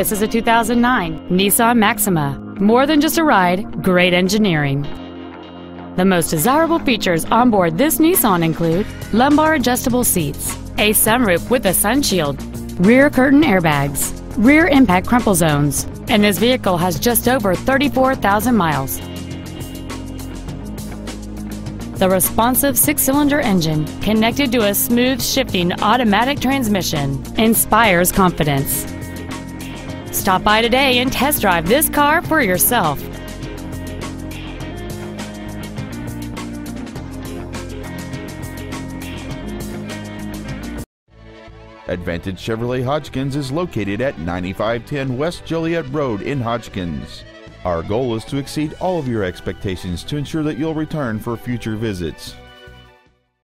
This is a 2009 Nissan Maxima. More than just a ride, great engineering. The most desirable features on board this Nissan include lumbar adjustable seats, a sunroof with a sunshield, rear curtain airbags, rear impact crumple zones, and this vehicle has just over 34,000 miles. The responsive six-cylinder engine, connected to a smooth shifting automatic transmission, inspires confidence. Stop by today and test drive this car for yourself. Advantage Chevrolet Hodgkins is located at 9510 West Joliet Road in Hodgkins. Our goal is to exceed all of your expectations to ensure that you'll return for future visits.